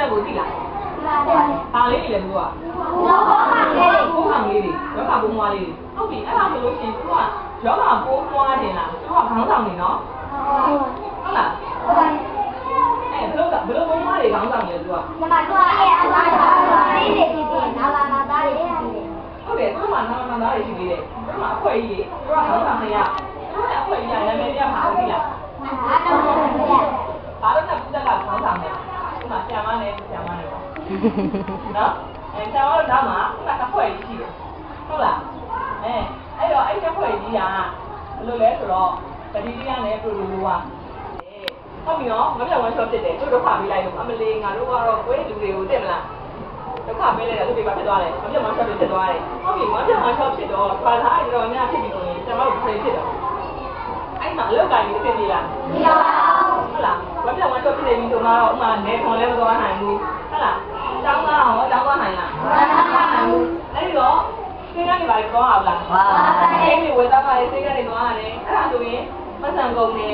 ဘာလို့လဲဘုရားကိုသိလားဒါလေးတွေလည်းသူကကိုခံလေးတွေရောဂါပိုးမွားလေးတွေဟုတ်ပြီအဲ့ဒါဆိုလို့ရှိရင်သူကရောဂါပိုးမွားတယ်လားသူကခေါင်းဆောင်နေနော်ဟုတ်လားအဲဘယ်လိုကဘယ်လိုပိုးမွားတွေခေါင်းဆောင်နေလဲသူကဟုတ်တယ်သူကနာမနာသားတွေရှိသေးတယ်သူကအခွဲကြီးတွေသူကခေါင်းဆောင်နေရသူကအခွဲကြီးကနာမည်ပြမှာဟုတ်ပြီလားဘာလို့လဲဘုရားကခေါင်းဆောင်နေ ဒီမှာဆရာမနဲ့ဆရာမနဲ့ပေါ့နော်အဲဆရာမတို့ဒါမှသူကတစ်ခွဲကြီးရှိတယ်ဟုတ်လားအဲအဲ့တော့အဲ့တစ်ခွဲကြီးကဘယ်လိုလဲဆိုတော့တတိယနဲ့ပရိုလိုလိုကဟုတ်ပြီနော်မပြောင်းဝမ်းချောဖြစ်တယ်သူတို့ခါပေးလိုက်လို့အမလေးငါတို့ကတော့ကိုယ့်လူတွေကိုသိမလားဒုက္ခပေးလိုက်တာသူတွေပါဖြစ်သွားတယ်မပြောင်းဝမ်းချောဖြစ်သွားတယ်ဟုတ်ပြီမပြောင်းဝမ်းချောဖြစ်တော့ဘာသာအဲ့တော့များဖြစ်ပြီဆိုရင်ကျွန်တော်တို့ဖိဖြစ်တော့အဲ့မှာအလောက်တိုင်းနေသိပြီလား ဟုတ်လားမပြောင်းဝမ်းချောဖြစ်နေပြီဆိုတော့ဥမာနေခွန်လည်းမသွားနိုင်ဘူးဟုတ်လားတောင်းသားဟောတောင်းသွားနိုင်လားအဲ့ဒီတော့စိတ်ကနေပါတော့အောင်လားစိတ်တွေဝေသားပါလေစိတ်ကနေတော့ရတယ်အဲ့ဒါဆိုရင်ပတ်စံကုန်နေ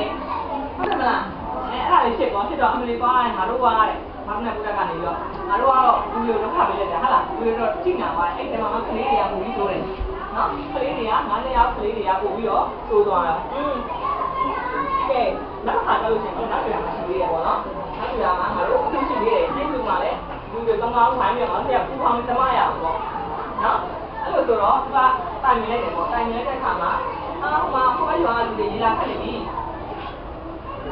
ဟုတ်တယ်မလားအဲအဲ့ဒါလေးဖြစ်သွားဖြစ်တော့အမလီသွားရင်ငါတို့သွားရတယ်ဘာမှမဟုတ်ကနေပြီးတော့ငါတို့ကတော့ဒီလိုတော့ခါပေးလိုက်တာဟုတ်လားဒီလိုတော့ချိန်နာသွားအဲ့ဒီမှာကလေးတွေကပူပြီးဆိုတယ်နော်ကလေးတွေကငါးနှစ်ယောက်ကလေးတွေကပို့ပြီးတော့သိုးသွားတာอืม ကဲနောက်ခါတော့ရှင်တော့နောက်ပြန်မရှိသေးရပါတော့နောက်ပြန်မှာငါတို့သိရှိသေးတယ်သိစုမှာလည်းဒီလိုတော့ငါတို့ထိုင်းပြန်တော့ဆရာပူပေါင်းတမရအောင်ပေါ့နော်အဲ့လိုဆိုတော့သူကတိုင်မြင်လိုက်တယ်ပေါ့တိုင်မြင်တဲ့အခါမှာအာဟိုမှာဟိုဘက်ရွာကလူတွေရေးလာခက်နေပြီ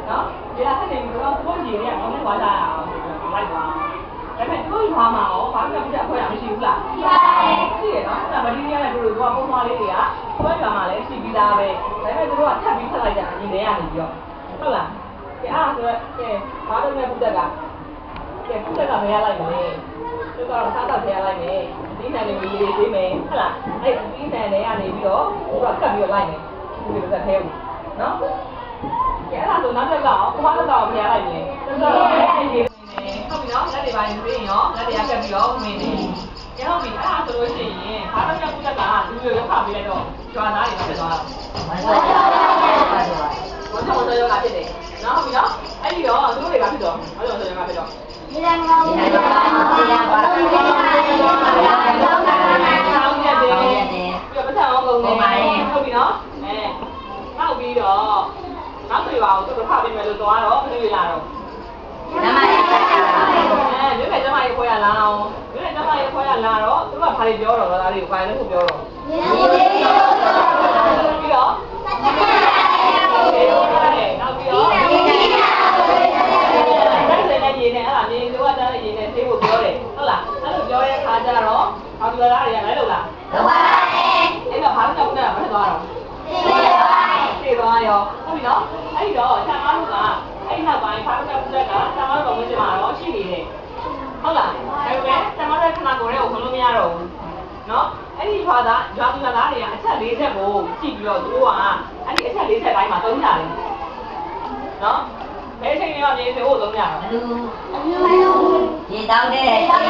နော်ရေးလာခက်နေပြီဆိုတော့ဘုန်းကြီးတွေကငေါင်းနဲ့သွားကြရအောင်လိုက်သွား ဒါပေမဲ့သူ့ရွာမှာရောဘာမှမပြတ်ခွဲရမရှိဘူးလားရှိတယ်နော်ဒါမဒီရတဲ့သူတို့ကပုံမှန်လေးတွေကခွဲရွာမှာလည်းရှိပြီးသားပဲဒါပေမဲ့သူတို့ကထပ်ပြီးဆက်လိုက်ကြအရင်တည်းကနေပြီးတော့ဟုတ်လားကဲအားဆိုတော့ကဲဘာလို့လဲဘုဒ္ဓကကဲဘုဒ္ဓကဘယ်ရလိုက်မလဲသူကတော့စားတော့ဖယ်လိုက်မယ်အသီးနှံတွေရေးရေးပေးမယ်ဟုတ်လားအဲ့အသီးနှံတွေကနေပြီးတော့သူကကတ်ပြီးတော့လိုက်မယ်ဒီလိုကတ်သေးဘူးနော်ကဲအဲ့ဒါဆိုနောက်တစ်ကတော့ဘွားတစ်ကတော့ဖယ်လိုက်မယ်တော်တော်လေးရေးရေး ဟုတ်ပြီနော်လက်တွေပိုင်းပြီးရင်ရောလက်တွေကတ်ပြီးတော့မင်းနေရဟုတ်ပြီအဲ့ဒါဆိုလို့ရှိရင်ဘာလို့ညဘုဒ္ဓကလူတွေရောက်ခပေးလိုက်တော့ကြွားသားတွေဖြစ်သွားတာဘုရားဘုရားယောဂဖြစ်တယ်နော်ဟုတ်ပြီနော်အဲ့ဒီတော့သူတို့တွေကဖြစ်တော့ဘုရားဘုရားယောဂဖြစ်တော့ဆောင်းရက်တယ်ပြပထမအောင်ကုန်နေဟုတ်ပြီနော်အဲနောက်ပြီးတော့နောက်တွေပါအောင်သူတို့ဖပေးမယ်လို့သွားတော့ဘယ်လိုလာတော့အဲမြို့နယ်ကျမရေးခွဲရလာအောင်မြို့နယ်ကျမရေးခွဲရလာ တော့သူကဘာတွေပြောတော့လားဒါတွေကိုဘာလဲလို့ပြောတော့ပြီးတော့နောက်ပြီးတော့တိုက်စင်တဲ့ရေနဲ့အဲ့ဒါနေသူကတန်းတဲ့ရေနဲ့သေးဖို့ပြောတယ်ဟုတ်လားအဲ့လိုပြောတဲ့ခါကျတော့အော်ဒီလားတွေကလည်းလို့လားအဲ့တော့ဘာလို့တော့ပြန်မထွက်သွားတော့ပြေးသွားရောဟုတ်ပြီနော်အဲ့တော့ဆံမတို့ကအဲ့နောက်ပိုင်းဘာလို့လဲပြက်ကဆံမတို့ကဝင်ကြမှာတော့ရှိနေတယ်ဟုတ်လားဒါပေမဲ့ဆံမတို့ခဏကိုယ်နဲ့ကိုခွန်လို့မရတော့ဘူးနော်အဲ့ဒီ ဘာသာဂျာတူလာသားတွေကအချက်၄ချက်ကိုကြည့်ပြီးတော့သူတို့ကအဲ့ဒီအချက်၄ချက်တိုင်းမှာသုံးကြတယ်နော်ဘယ်ချိန်ရောမြေစိုးကိုသုံးကြတော့ရေတောင်းတဲ့ဘာမှ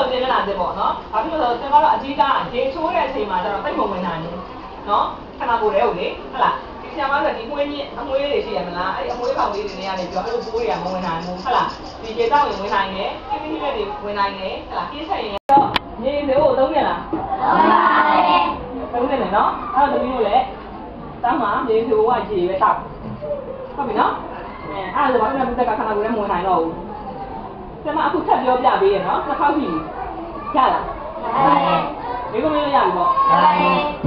တော့ပြင်လာတယ်ပေါ့နော်။ဘာဖြစ်လို့လဲဆိုတော့ကျွန်တော်တို့အကြီးကရေချိုးတဲ့အချိန်မှာကျတော့တိတ်မဝင်နိုင်ဘူး။နော်။ခဏကိုယ်လေးကိုလေဟုတ်လား။ဒီ ဆရာမတို့ကဒီမွေးကြီးအမွေးတွေရှိရမလား။အဲ့အမွေးကောင်လေးတွေနေရာနေပြီးတော့အဲ့လိုပိုးတွေကမဝင်နိုင်ဘူးဟုတ်လား။ဒီရေတောက်ဝင်ဝင်နိုင်တယ်။ကိမင်းကြီးတွေဝင်နိုင်တယ်ဟုတ်လား။ပြည့်ချက်ရင်တော့ရေတွေကိုသုံးရလား။သုံးတယ်နော်။အဲ့တော့ဒီလိုလေတမ်းမှာရေတွေကိုကရေပဲတောက်။ဟုတ်ပြီနော်။အဲအဲ့ဒါဆိုဘာလို့လဲဘုက်ကခဏကိုယ်လည်းမဝင်နိုင်တော့ဘူး။ကျွန်မအခုထပ်ပြောပြပေးရနော်။တစ်ခေါက်ရှိပြီ။ရလား။ဒီကုမင်းလေးရပြီပေါ့။